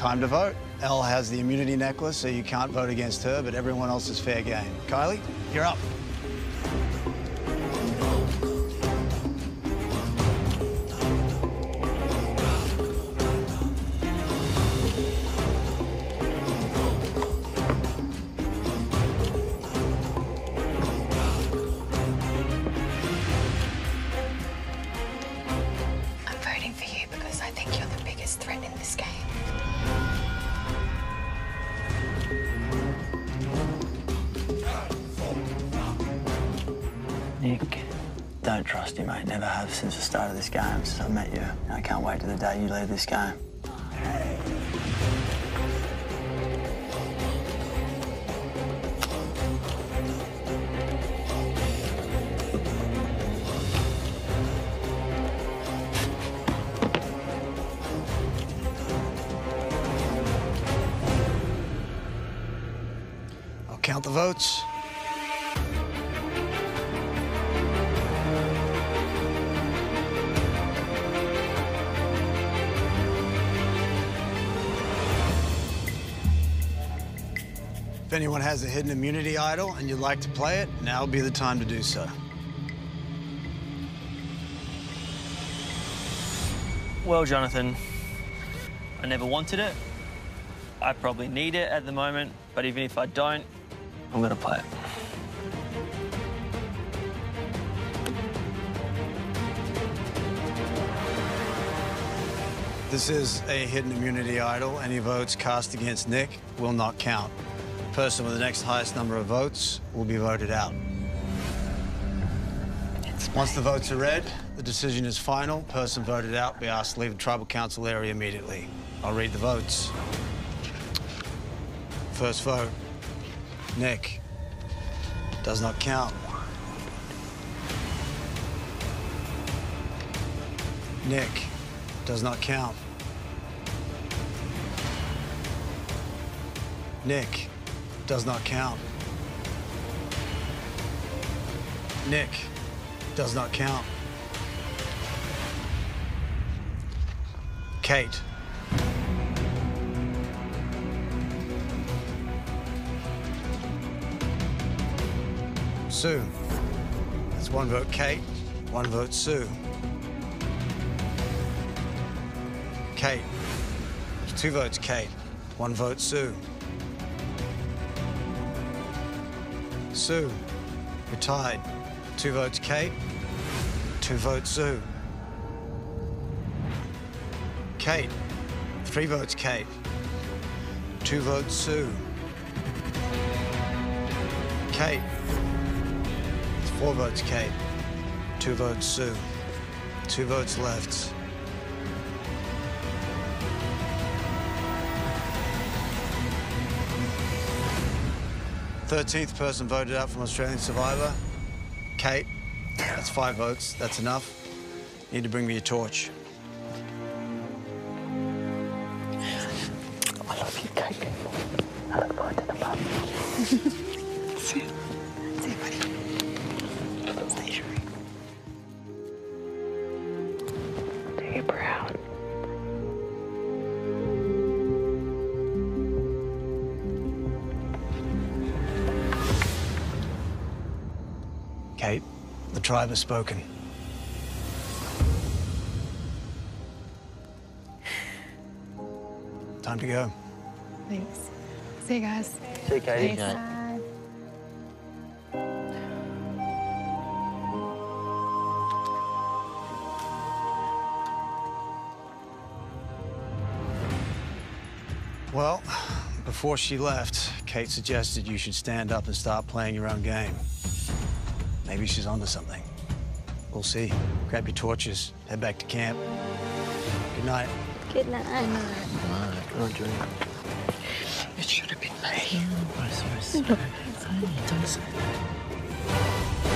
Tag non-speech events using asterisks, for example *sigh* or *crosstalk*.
Time to vote. El has the immunity necklace, so you can't vote against her, but everyone else is fair game. Kylie, you're up. Nick, don't trust you, mate. Never have since the start of this game, since I met you. I can't wait to the day you leave this game. I'll count the votes. If anyone has a hidden immunity idol and you'd like to play it, now would be the time to do so. Well, Jonathan, I never wanted it. I probably need it at the moment, but even if I don't, I'm gonna play it. This is a hidden immunity idol. Any votes cast against Nick will not count. Person with the next highest number of votes will be voted out. Once the votes are read, the decision is final. Person voted out be asked to leave the tribal council area immediately. I'll read the votes. First vote, Nick. Does not count. Nick. Does not count. Nick. Does not count. Nick. Does not count. Kate. Sue. That's one vote Kate, one vote Sue. Kate. Two votes Kate, one vote Sue. Sue. You're tied. Two votes Kate, two votes Sue. Kate. Three votes Kate, two votes Sue. Kate. Four votes Kate, two votes Sue. Two votes left. Thirteenth person voted out from Australian Survivor. Kate. That's five votes. That's enough. You need to bring me your torch. I love you, Kate. I look forward to the pub. *laughs* See you. See you, buddy. Stay you proud? Tribe has spoken. Time to go. Thanks. See you guys. See you, Katie. Thanks. Well, before she left, Kate suggested you should stand up and start playing your own game. Maybe she's onto something. We'll see. Grab your torches, head back to camp. Good night. Good night. Oh, Julie. It should have been me. I'm so sorry. Don't say that.